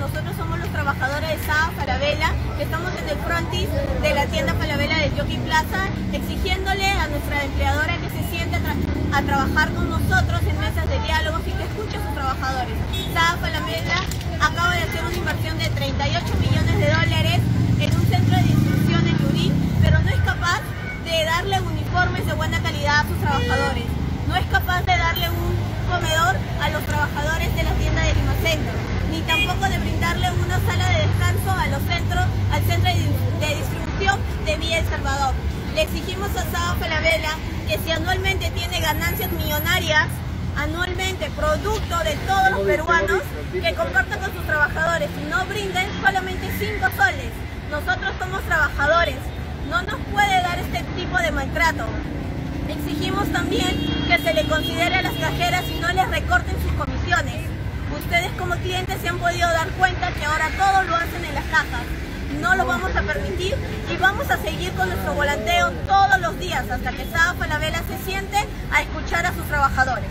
nosotros somos los trabajadores de Sada Falabella, que estamos en el frontis de la tienda Falabella de Jockey Plaza, exigiéndole a nuestra empleadora que se siente a, trabajar con nosotros en mesas de diálogos y que escuche a sus trabajadores. Sada Falabella acaba de hacer una inversión de 38 millones de dólares en un centro de distribución en Lurín, pero no es capaz de darle uniformes de buena calidad a sus trabajadores. No es capaz de darle un comedor a los trabajadores de la tienda de Lima ni tampoco de brindarle una sala de descanso a los centros, al centro de distribución de Vía El Salvador. Le exigimos a Saba Falabella que si anualmente tiene ganancias millonarias, anualmente producto de todos los peruanos, que compartan con sus trabajadores y no brinden solamente 5 soles. Nosotros somos trabajadores, no nos puede dar este tipo de maltrato. Exigimos también que se le considere a las cajeras y no les recorten sus comisiones. Ustedes como clientes se han podido dar todo lo hacen en las cajas. No lo vamos a permitir y vamos a seguir con nuestro volanteo todos los días hasta que Sada Falabella se siente a escuchar a sus trabajadores.